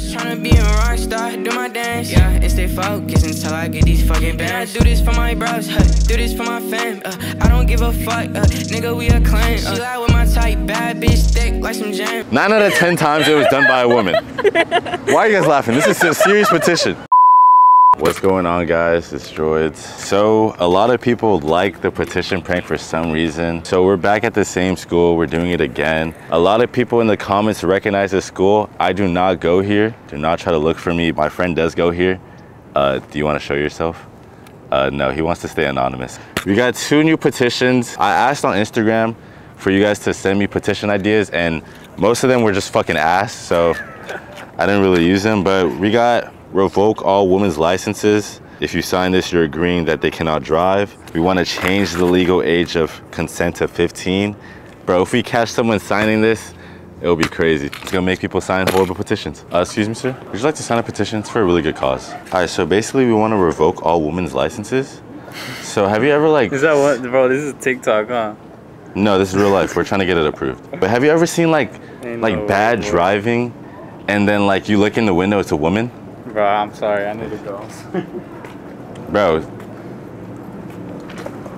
just tryna be a rock star, do my dance, yeah, and stay focused until I get these fucking bands. I do this for my bros, huh, do this for my fam, uh, I don't give a fuck, uh, nigga, we a clan. Uh, she lie with my type, bad bitch, thick like some jam. Nine out of 10 times it was done by a woman. Why are you guys laughing? This is a serious petition. What's going on guys, it's Droidz. So a lot of people like the petition prank for some reason. So we're back at the same school, we're doing it again. A lot of people in the comments recognize this school. I do not go here, do not try to look for me. My friend does go here. Uh, do you wanna show yourself? Uh, no, he wants to stay anonymous. We got two new petitions. I asked on Instagram for you guys to send me petition ideas and most of them were just fucking ass, so I didn't really use them, but we got revoke all women's licenses. If you sign this, you're agreeing that they cannot drive. We want to change the legal age of consent to 15. Bro, if we catch someone signing this, it'll be crazy. It's gonna make people sign horrible petitions. Uh, excuse me, sir. Would you like to sign a petition? It's for a really good cause. All right, so basically we want to revoke all women's licenses. So have you ever like... Is that what, bro? This is TikTok, huh? No, this is real life. We're trying to get it approved. But have you ever seen like, Ain't like no bad way. driving and then like you look in the window, it's a woman? Bro, I'm sorry. I need to go. Bro,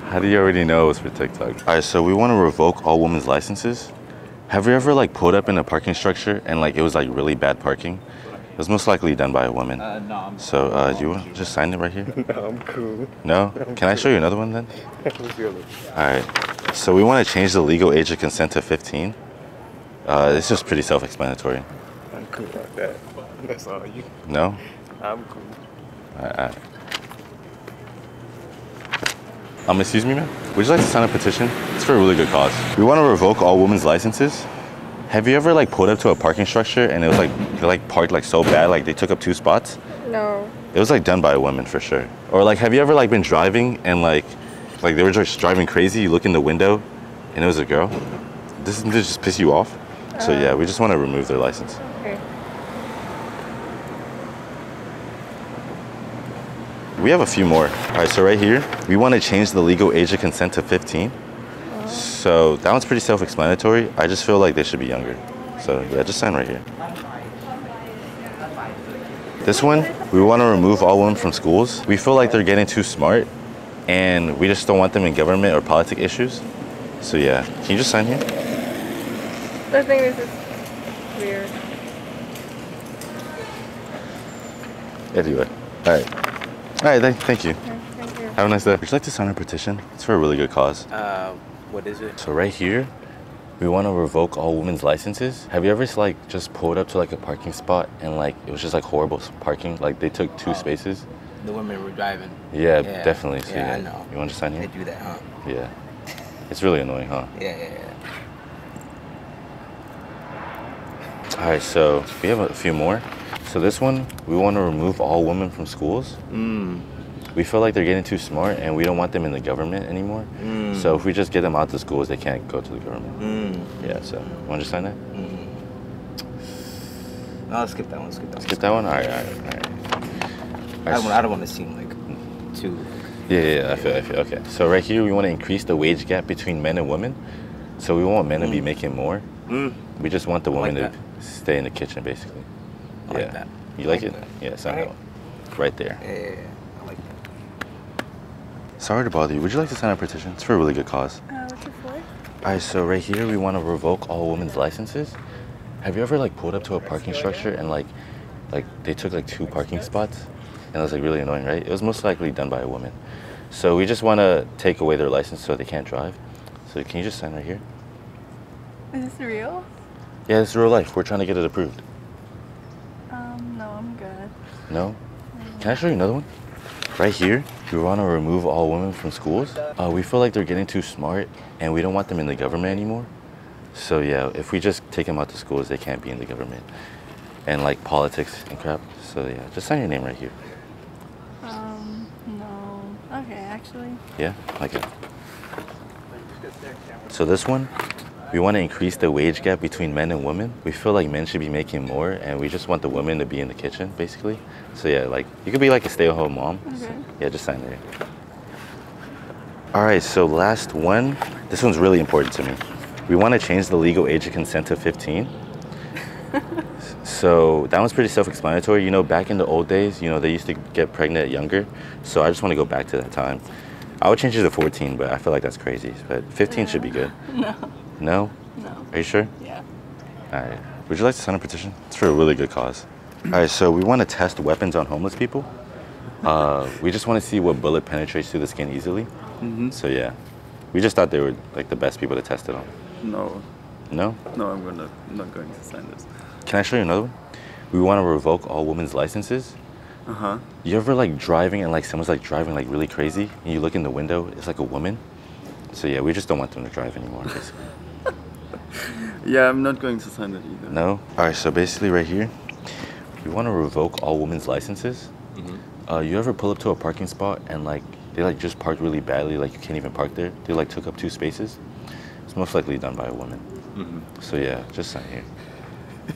how do you already know it was for TikTok? All right, so we want to revoke all women's licenses. Have you ever like pulled up in a parking structure and like it was like really bad parking? It was most likely done by a woman. Uh, no, I'm So uh, do you want to just sign it right here? No, I'm cool. No? Can I show you another one then? All right. So we want to change the legal age of consent to 15. Uh, it's just pretty self-explanatory. I'm cool like that. That's all you. No? I'm cool. All right, all right. Um, excuse me, ma'am. Would you like to sign a petition? It's for a really good cause. We want to revoke all women's licenses. Have you ever like pulled up to a parking structure and it was like they like parked like so bad, like they took up two spots? No. It was like done by a woman for sure. Or like, have you ever like been driving and like, like they were just driving crazy? You look in the window, and it was a girl. Doesn't this just piss you off? So yeah, we just want to remove their license. Okay. We have a few more. All right, so right here, we want to change the legal age of consent to 15. So that one's pretty self-explanatory. I just feel like they should be younger. So yeah, just sign right here. This one, we want to remove all women from schools. We feel like they're getting too smart and we just don't want them in government or politic issues. So yeah, can you just sign here? I think this is weird. It. All right. All right, thank, thank you. Okay, thank you. Have a nice day. Would you like to sign a petition? It's for a really good cause. Uh, what is it? So right here, we want to revoke all women's licenses. Have you ever like just pulled up to like a parking spot and like it was just like horrible parking? Like they took two spaces. The women were driving. Yeah, Yeah, definitely. So, yeah, I know. You want to sign here? They here? do that, huh? Yeah. It's really annoying, huh? Yeah, yeah, yeah. All right, so we have a few more. So this one, we want to remove all women from schools. Mm. We feel like they're getting too smart and we don't want them in the government anymore. Mm. So if we just get them out to schools, they can't go to the government. Mm. Yeah, so want to sign that? Mm. No, I'll skip that one. Skip that one. Skip that one? All right, all right, all right. I don't, I don't want to seem like too. Yeah, yeah, yeah, I feel, I feel, okay. So right here, we want to increase the wage gap between men and women. So we want men to be making more. Mm. We just want the I like women to stay in the kitchen, basically. I like yeah. that. You like, like it? that. Yeah, sign Right. that one. Right there. Yeah, yeah, yeah. I like that. Sorry to bother you. Would you like to sign a petition? It's for a really good cause. Uh, what's it for? All right, so right here, we want to revoke all women's licenses. Have you ever like pulled up to a parking structure and like, like they took like two parking spots, and it was like really annoying, right? It was most likely done by a woman. So we just want to take away their license so they can't drive. So can you just sign right here? Is this real? Yeah, it's real life. We're trying to get it approved. Um, no, I'm good. No? Can I show you another one? Right here, we want to remove all women from schools. Uh, we feel like they're getting too smart and we don't want them in the government anymore. So yeah, if we just take them out to schools, they can't be in the government. And like politics and crap. So yeah, just sign your name right here. Um, no. Okay, actually. Yeah, like it. So this one, we want to increase the wage gap between men and women. We feel like men should be making more, and we just want the women to be in the kitchen, basically. So yeah, like you could be like a stay-at-home mom. So, yeah, just sign there. All right, so last one. This one's really important to me. We want to change the legal age of consent to 15. so that one's pretty self-explanatory. You know, back in the old days, you know, they used to get pregnant younger. So I just want to go back to that time. I would change it to 14, but I feel like that's crazy. But 15 should be good. No. No? No. Are you sure? Yeah. All right. Would you like to sign a petition? It's for a really good cause. All right, so we want to test weapons on homeless people. Uh, we just want to see what bullet penetrates through the skin easily. Mm-hmm. So yeah, we just thought they were like the best people to test it on. No, No? no, I'm gonna, I'm not going to sign this. Can I show you another one? We want to revoke all women's licenses. Uh huh. You ever like driving and like someone's like driving like really crazy and you look in the window, it's like a woman? So yeah, we just don't want them to drive anymore, basically. Yeah, I'm not going to sign that either. No? All right, so basically right here, we want to revoke all women's licenses. Mm-hmm. Uh, you ever pull up to a parking spot and like they like just parked really badly, like you can't even park there? They like took up two spaces. It's most likely done by a woman. Mm-hmm. So yeah, just sign here.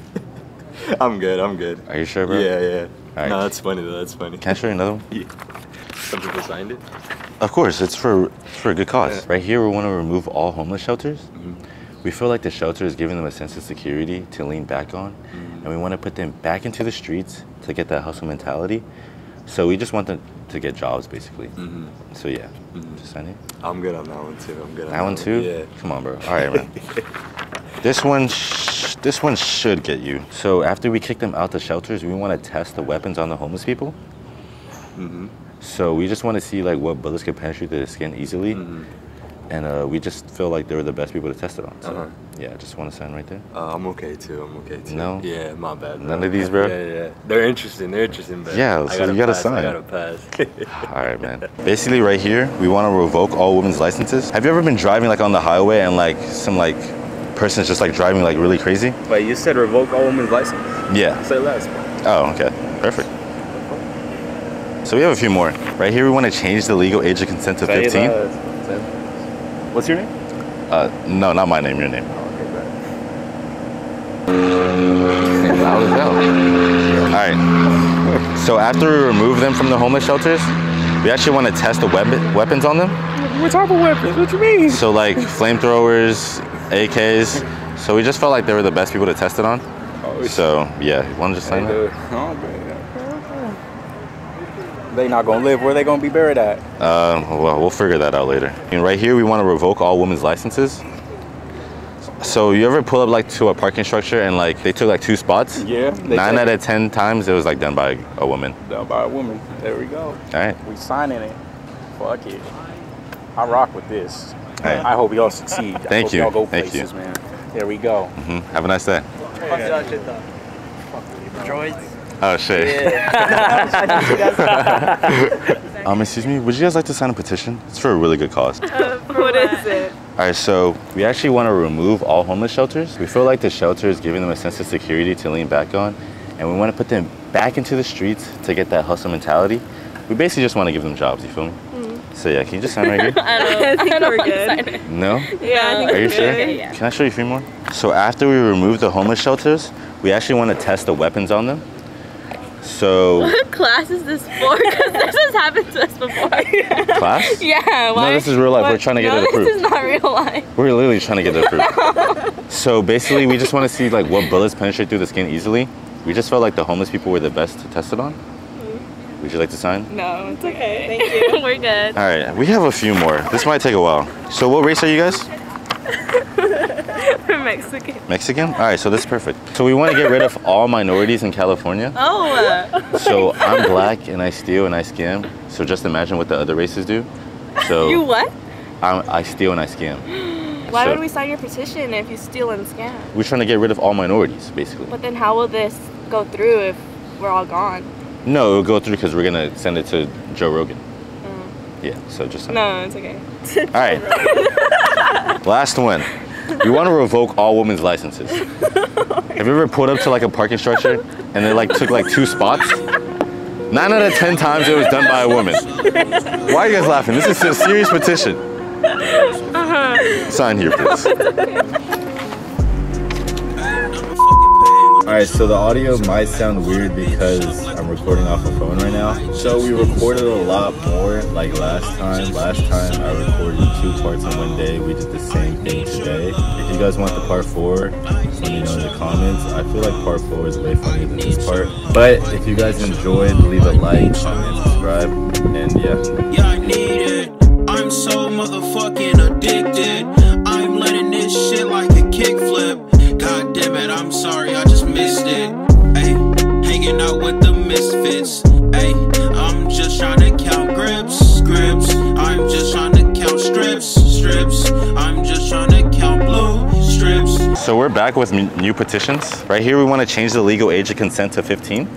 I'm good. I'm good. Are you sure, bro? Yeah, yeah. Alright. No, that's funny though. That's funny. Can I show you another one? Yeah. Some people signed it. Of course, it's for it's for a good cause. Right here, we want to remove all homeless shelters. Mm-hmm. We feel like the shelter is giving them a sense of security to lean back on, mm. and we want to put them back into the streets to get that hustle mentality. So we just want them to get jobs, basically. Mm-hmm. So yeah, mm-hmm. just sign it. I'm good on that one too. I'm good on That one too. Yeah. Come on, bro. All right, man. this one, sh- this one should get you. So after we kick them out the shelters, we want to test the weapons on the homeless people. Mm-hmm. So we just want to see like what bullets can penetrate the skin easily, mm-hmm. And uh, we just feel like they were the best people to test it on. So Uh-huh. yeah, I just want to sign right there. Uh, I'm okay too. I'm okay too. No? Yeah, my bad. None of these, bro? Yeah, yeah. They're interesting. They're interesting, but Yeah, so you gotta pass, sign. I gotta pass. All right, man. Basically, right here, we want to revoke all women's licenses. Have you ever been driving like on the highway and like some like person's just like driving like really crazy? But you said revoke all women's license. Yeah. Say less. Oh, okay. Perfect. So we have a few more. Right here, we want to change the legal age of consent to 15. What's your name? Uh, no, not my name, your name. All right. So after we remove them from the homeless shelters, we actually want to test the weapon, weapons on them. What type of weapons? What you mean? So like flamethrowers, AKs. So we just felt like they were the best people to test it on. Oh, So yeah, you want to just sign that? They not gonna live where they gonna be buried at. Uh, well, we'll figure that out later. And right here, we want to revoke all women's licenses. So you ever pull up like to a parking structure and like they took like two spots? Yeah. Nine out it of ten times it was like done by a woman. Done by a woman. There we go. All right. We signing it. Fuck it. I rock with this. Hey. I hope y'all succeed. I Thank hope you. Y'all go Thank you. man. There we go. hmm Have a nice day. Oh shit. um, excuse me. Would you guys like to sign a petition? It's for a really good cause. what is it? All right, so we actually want to remove all homeless shelters. We feel like the shelter is giving them a sense of security to lean back on, and we want to put them back into the streets to get that hustle mentality. We basically just want to give them jobs. You feel me? So yeah, can you just sign right here? I don't, I think I don't we're wanna good. sign it. No? Yeah, I think Are you we're sure? good. yeah. Can I show you a few more? So after we remove the homeless shelters, we actually want to test the weapons on them. So What class is this for? Because this has happened to us before. class? yeah, why? this is real life. We're trying to get no, it approved. this is not real life. We're literally trying to get it approved. so basically, we just want to see like what bullets penetrate through the skin easily. We just felt like the homeless people were the best to test it on. Mm-hmm. Would you like to sign? No, it's okay. Thank you. We're good. All right, we have a few more. This might take a while. So what race are you guys? Mexican. Mexican? All right, so this is perfect. So we want to get rid of all minorities in California. Oh, So I'm black and I steal and I scam. So just imagine what the other races do. So you what? I'm, I steal and I scam. Why So- would we sign your petition if you steal and scam? We're trying to get rid of all minorities, basically. But then how will this go through if we're all gone? No, it'll go through because we're gonna send it to Joe Rogan. Mm. Yeah, so just No, it's okay. All right. Last one. We want to revoke all women's licenses. Have you ever pulled up to like a parking structure and they like took like two spots? Nine out of ten times it was done by a woman. Why are you guys laughing? This is a serious petition. Uh -huh. Sign here, please. Alright, so the audio might sound weird because I'm recording off a phone right now. So we recorded a lot more like last time. Last time I recorded two parts in one day. We did the same thing today. If you guys want the part four, let me know in the comments. I feel like part four is way funnier than this part. But if you guys enjoyed, leave a like, comment, subscribe, and yeah. So we're back with new petitions. Right here, we want to change the legal age of consent to 15.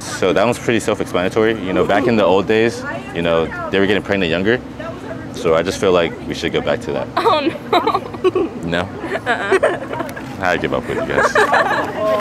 So that one's pretty self-explanatory. You know, back in the old days, you know, they were getting pregnant younger. So I just feel like we should go back to that. Oh no. No? Uh. I give up with you guys.